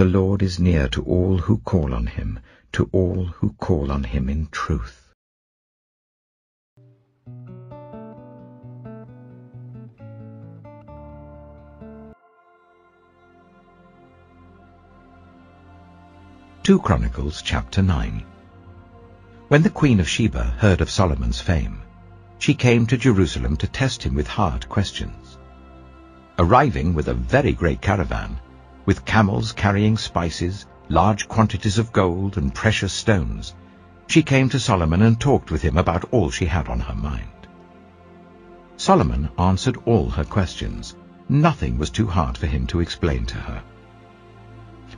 The Lord is near to all who call on him, to all who call on him in truth. Two Chronicles chapter 9 When the Queen of Sheba heard of Solomon's fame, she came to Jerusalem to test him with hard questions. Arriving with a very great caravan, with camels carrying spices, large quantities of gold and precious stones, she came to Solomon and talked with him about all she had on her mind. Solomon answered all her questions. Nothing was too hard for him to explain to her.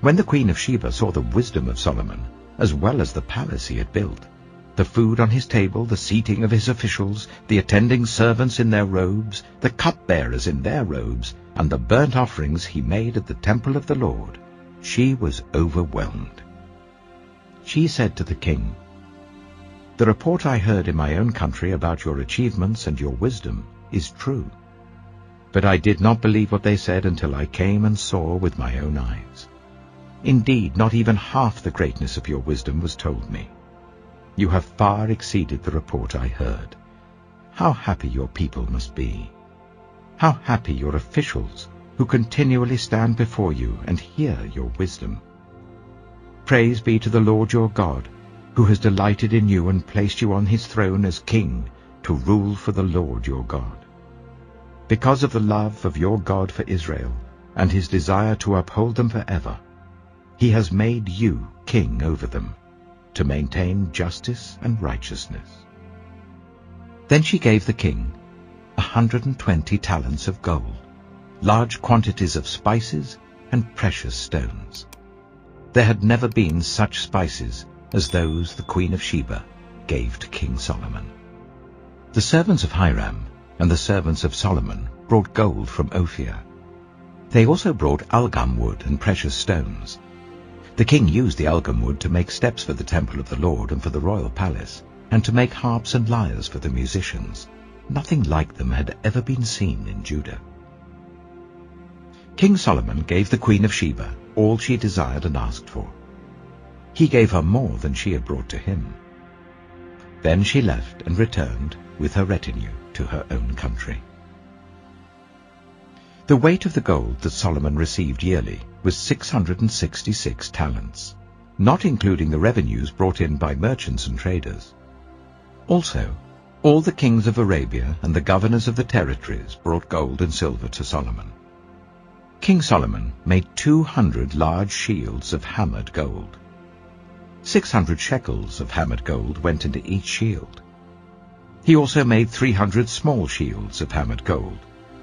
When the Queen of Sheba saw the wisdom of Solomon, as well as the palace he had built, the food on his table, the seating of his officials, the attending servants in their robes, the cupbearers in their robes, and the burnt offerings he made at the temple of the Lord, she was overwhelmed. She said to the king, The report I heard in my own country about your achievements and your wisdom is true. But I did not believe what they said until I came and saw with my own eyes. Indeed, not even half the greatness of your wisdom was told me. You have far exceeded the report I heard. How happy your people must be. How happy your officials, who continually stand before you and hear your wisdom. Praise be to the Lord your God, who has delighted in you and placed you on his throne as king to rule for the Lord your God. Because of the love of your God for Israel and his desire to uphold them forever, he has made you king over them to maintain justice and righteousness. Then she gave the king a hundred and twenty talents of gold, large quantities of spices and precious stones. There had never been such spices as those the Queen of Sheba gave to King Solomon. The servants of Hiram and the servants of Solomon brought gold from Ophir. They also brought algum wood and precious stones, the king used the algum wood to make steps for the temple of the Lord and for the royal palace, and to make harps and lyres for the musicians. Nothing like them had ever been seen in Judah. King Solomon gave the queen of Sheba all she desired and asked for. He gave her more than she had brought to him. Then she left and returned with her retinue to her own country. The weight of the gold that Solomon received yearly was 666 talents, not including the revenues brought in by merchants and traders. Also, all the kings of Arabia and the governors of the territories brought gold and silver to Solomon. King Solomon made 200 large shields of hammered gold. 600 shekels of hammered gold went into each shield. He also made 300 small shields of hammered gold,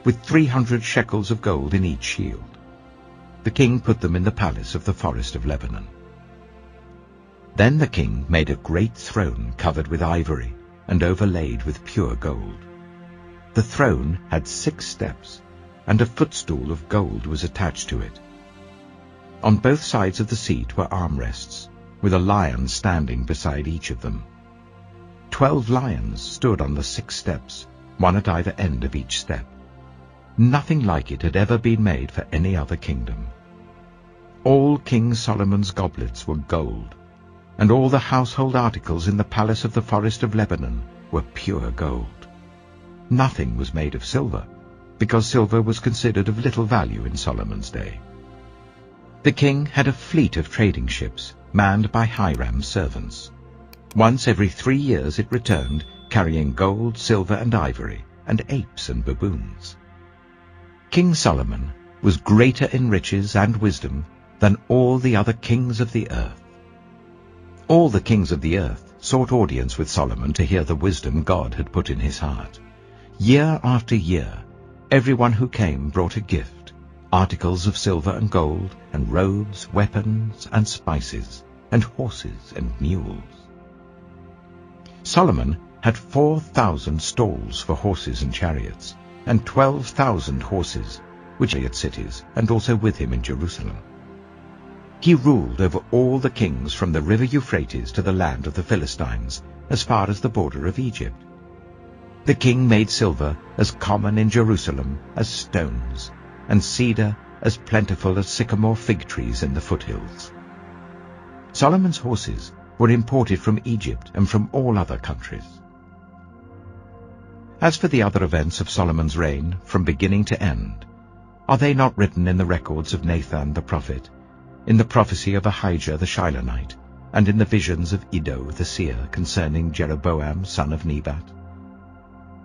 with 300 shekels of gold in each shield. The king put them in the palace of the forest of Lebanon. Then the king made a great throne covered with ivory and overlaid with pure gold. The throne had six steps, and a footstool of gold was attached to it. On both sides of the seat were armrests, with a lion standing beside each of them. Twelve lions stood on the six steps, one at either end of each step. Nothing like it had ever been made for any other kingdom. All King Solomon's goblets were gold, and all the household articles in the palace of the forest of Lebanon were pure gold. Nothing was made of silver, because silver was considered of little value in Solomon's day. The king had a fleet of trading ships, manned by Hiram's servants. Once every three years it returned, carrying gold, silver, and ivory, and apes and baboons. King Solomon was greater in riches and wisdom than all the other kings of the earth. All the kings of the earth sought audience with Solomon to hear the wisdom God had put in his heart. Year after year, everyone who came brought a gift, articles of silver and gold, and robes, weapons, and spices, and horses and mules. Solomon had four thousand stalls for horses and chariots, and twelve thousand horses, which he had cities, and also with him in Jerusalem. He ruled over all the kings from the river Euphrates to the land of the Philistines, as far as the border of Egypt. The king made silver as common in Jerusalem as stones, and cedar as plentiful as sycamore fig trees in the foothills. Solomon's horses were imported from Egypt and from all other countries. As for the other events of Solomon's reign, from beginning to end, are they not written in the records of Nathan the prophet, in the prophecy of Ahijah the Shilonite, and in the visions of Iddo the seer concerning Jeroboam son of Nebat?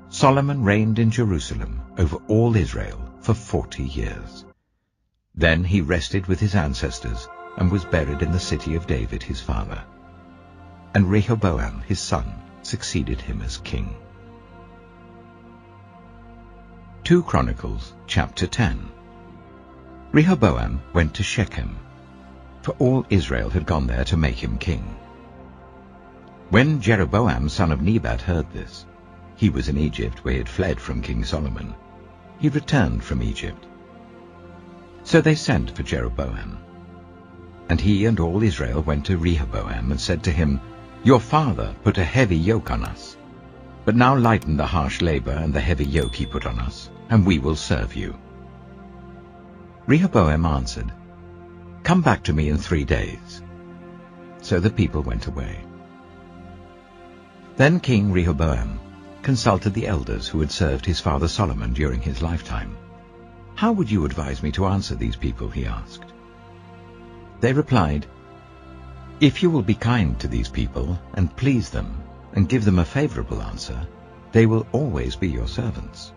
Solomon reigned in Jerusalem over all Israel for forty years. Then he rested with his ancestors and was buried in the city of David his father. And Rehoboam his son succeeded him as king. 2 Chronicles chapter 10 Rehoboam went to Shechem, for all Israel had gone there to make him king. When Jeroboam son of Nebat heard this, he was in Egypt where he had fled from King Solomon. He returned from Egypt. So they sent for Jeroboam. And he and all Israel went to Rehoboam and said to him, Your father put a heavy yoke on us, but now lighten the harsh labor and the heavy yoke he put on us, and we will serve you. Rehoboam answered, Come back to me in three days. So the people went away. Then King Rehoboam consulted the elders who had served his father Solomon during his lifetime. How would you advise me to answer these people, he asked. They replied, If you will be kind to these people and please them and give them a favorable answer, they will always be your servants.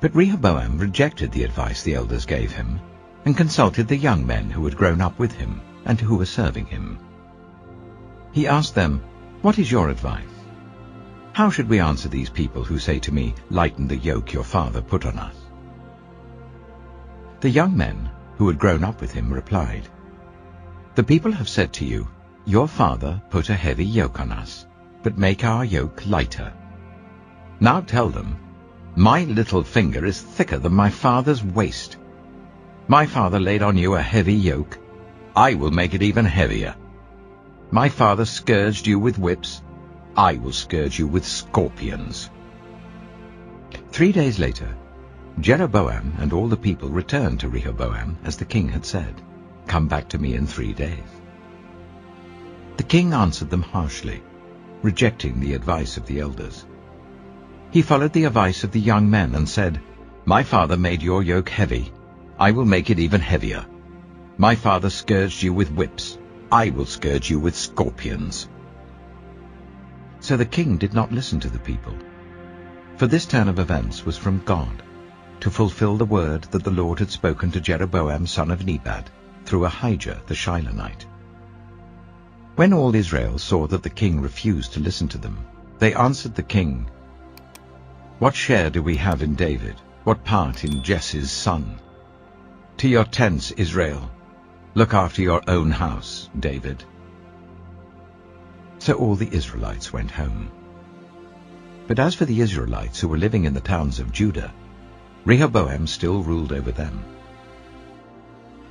But Rehoboam rejected the advice the elders gave him and consulted the young men who had grown up with him and who were serving him. He asked them, What is your advice? How should we answer these people who say to me, Lighten the yoke your father put on us? The young men who had grown up with him replied, The people have said to you, Your father put a heavy yoke on us, but make our yoke lighter. Now tell them, my little finger is thicker than my father's waist. My father laid on you a heavy yoke. I will make it even heavier. My father scourged you with whips. I will scourge you with scorpions. Three days later, Jeroboam and all the people returned to Rehoboam, as the king had said, Come back to me in three days. The king answered them harshly, rejecting the advice of the elders. He followed the advice of the young men and said, My father made your yoke heavy. I will make it even heavier. My father scourged you with whips. I will scourge you with scorpions. So the king did not listen to the people. For this turn of events was from God, to fulfill the word that the Lord had spoken to Jeroboam son of Nebat through Ahijah the Shilonite. When all Israel saw that the king refused to listen to them, they answered the king, what share do we have in David? What part in Jesse's son? To your tents, Israel. Look after your own house, David. So all the Israelites went home. But as for the Israelites who were living in the towns of Judah, Rehoboam still ruled over them.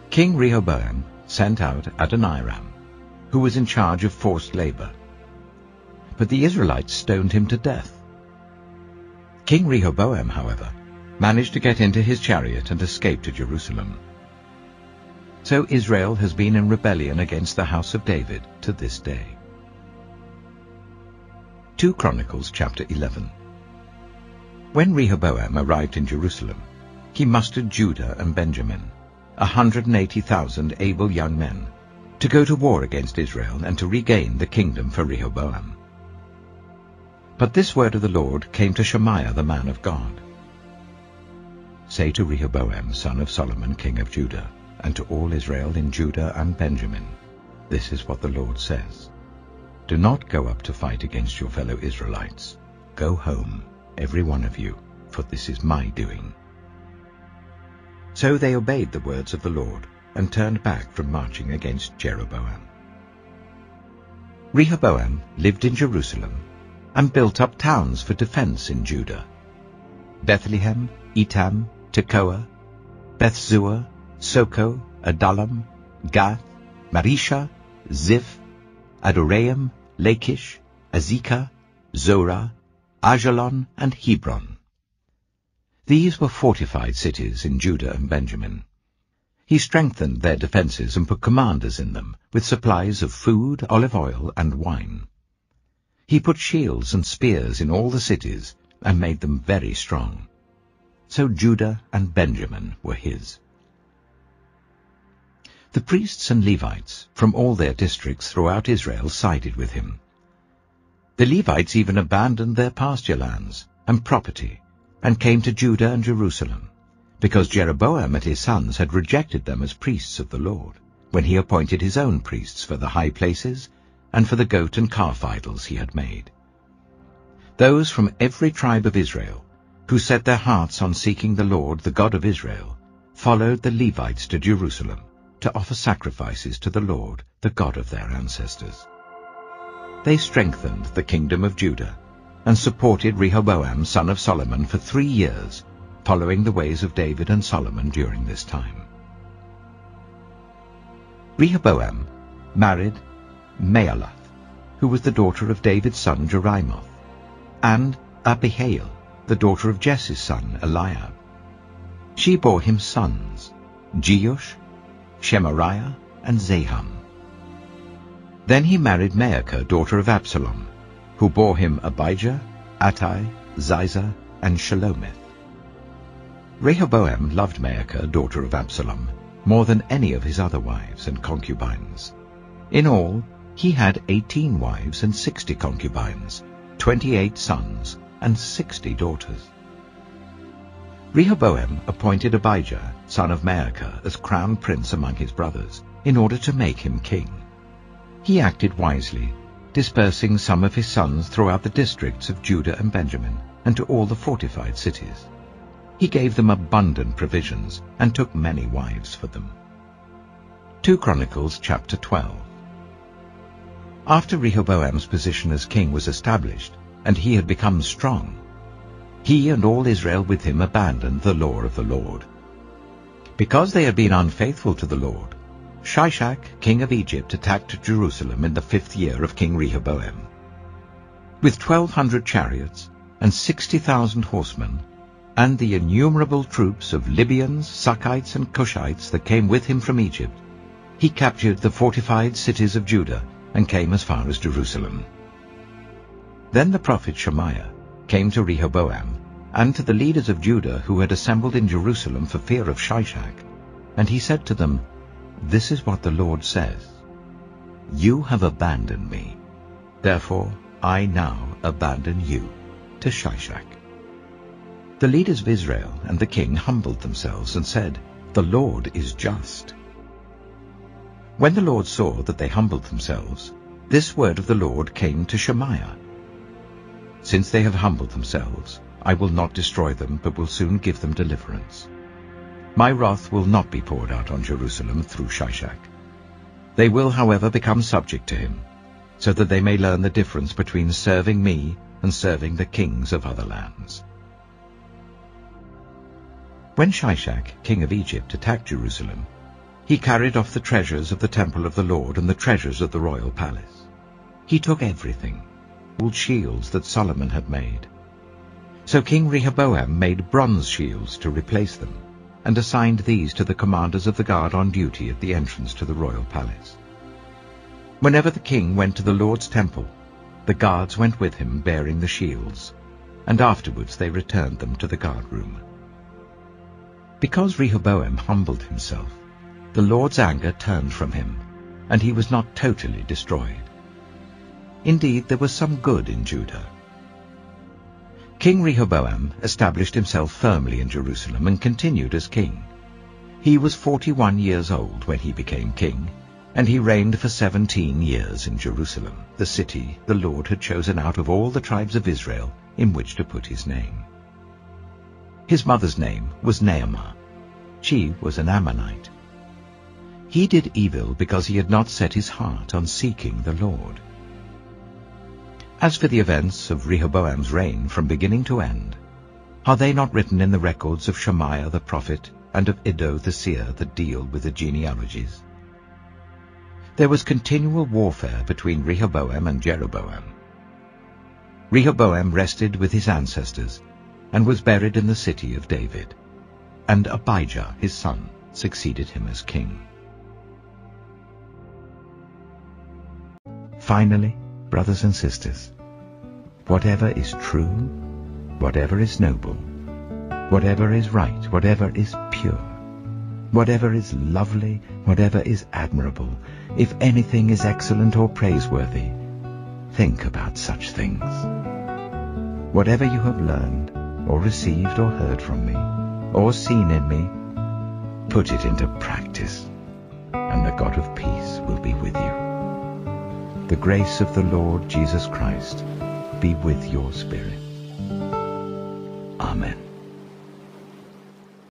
King Rehoboam sent out Adoniram, who was in charge of forced labor. But the Israelites stoned him to death. King Rehoboam, however, managed to get into his chariot and escape to Jerusalem. So Israel has been in rebellion against the house of David to this day. 2 Chronicles chapter 11 When Rehoboam arrived in Jerusalem, he mustered Judah and Benjamin, hundred and eighty thousand able young men, to go to war against Israel and to regain the kingdom for Rehoboam. But this word of the Lord came to Shemaiah the man of God. Say to Rehoboam, son of Solomon, king of Judah, and to all Israel in Judah and Benjamin, this is what the Lord says. Do not go up to fight against your fellow Israelites. Go home, every one of you, for this is my doing. So they obeyed the words of the Lord, and turned back from marching against Jeroboam. Rehoboam lived in Jerusalem and built up towns for defense in Judah. Bethlehem, Etam, Tekoa, Bethzur, Soko, Adullam, Gath, Mareshah, Ziph, Adoraim, Lachish, Azekah, Zorah, Ajalon, and Hebron. These were fortified cities in Judah and Benjamin. He strengthened their defences and put commanders in them, with supplies of food, olive oil, and wine. He put shields and spears in all the cities, and made them very strong. So Judah and Benjamin were his. The priests and Levites from all their districts throughout Israel sided with him. The Levites even abandoned their pasture lands and property and came to Judah and Jerusalem, because Jeroboam and his sons had rejected them as priests of the Lord, when he appointed his own priests for the high places and for the goat and calf idols he had made. Those from every tribe of Israel, who set their hearts on seeking the Lord, the God of Israel, followed the Levites to Jerusalem to offer sacrifices to the Lord, the God of their ancestors. They strengthened the kingdom of Judah and supported Rehoboam son of Solomon for three years, following the ways of David and Solomon during this time. Rehoboam married Mahalath, who was the daughter of David's son Jerimoth, and Abihail, the daughter of Jesse's son Eliab. She bore him sons, Jeush, Shemariah, and Zaham. Then he married Maacah, daughter of Absalom, who bore him Abijah, Attai, Ziza, and Shelomith. Rehoboam loved Maacah, daughter of Absalom, more than any of his other wives and concubines. In all, he had eighteen wives and sixty concubines, twenty-eight sons, and sixty daughters. Rehoboam appointed Abijah, son of Maacah, as crown prince among his brothers, in order to make him king. He acted wisely, dispersing some of his sons throughout the districts of Judah and Benjamin, and to all the fortified cities. He gave them abundant provisions, and took many wives for them. 2 Chronicles chapter 12 After Rehoboam's position as king was established, and he had become strong, he and all Israel with him abandoned the law of the Lord. Because they had been unfaithful to the Lord, Shishak, king of Egypt, attacked Jerusalem in the fifth year of King Rehoboam. With twelve hundred chariots and sixty thousand horsemen, and the innumerable troops of Libyans, Sukkites, and Cushites that came with him from Egypt, he captured the fortified cities of Judah and came as far as Jerusalem. Then the prophet Shemaiah came to Rehoboam and to the leaders of Judah who had assembled in Jerusalem for fear of Shishak. And he said to them, This is what the Lord says, You have abandoned me, therefore I now abandon you to Shishak. The leaders of Israel and the king humbled themselves and said, The Lord is just. When the Lord saw that they humbled themselves, this word of the Lord came to Shemaiah. Since they have humbled themselves, I will not destroy them, but will soon give them deliverance. My wrath will not be poured out on Jerusalem through Shishak. They will, however, become subject to him, so that they may learn the difference between serving me and serving the kings of other lands. When Shishak, king of Egypt, attacked Jerusalem, he carried off the treasures of the temple of the Lord and the treasures of the royal palace. He took everything, all shields that Solomon had made. So King Rehoboam made bronze shields to replace them, and assigned these to the commanders of the guard on duty at the entrance to the royal palace. Whenever the king went to the Lord's temple, the guards went with him bearing the shields, and afterwards they returned them to the guard room. Because Rehoboam humbled himself, the Lord's anger turned from him, and he was not totally destroyed. Indeed, there was some good in Judah. King Rehoboam established himself firmly in Jerusalem and continued as king. He was forty-one years old when he became king, and he reigned for seventeen years in Jerusalem, the city the Lord had chosen out of all the tribes of Israel in which to put his name. His mother's name was Naamah. She was an Ammonite. He did evil because he had not set his heart on seeking the Lord. As for the events of Rehoboam's reign from beginning to end, are they not written in the records of Shemaiah the prophet and of Iddo the seer that deal with the genealogies? There was continual warfare between Rehoboam and Jeroboam. Rehoboam rested with his ancestors and was buried in the city of David. And Abijah his son succeeded him as king. Finally, brothers and sisters, whatever is true, whatever is noble, whatever is right, whatever is pure, whatever is lovely, whatever is admirable, if anything is excellent or praiseworthy, think about such things. Whatever you have learned, or received or heard from me, or seen in me, put it into practice, and the God of peace will be with you. The grace of the Lord Jesus Christ be with your spirit. Amen.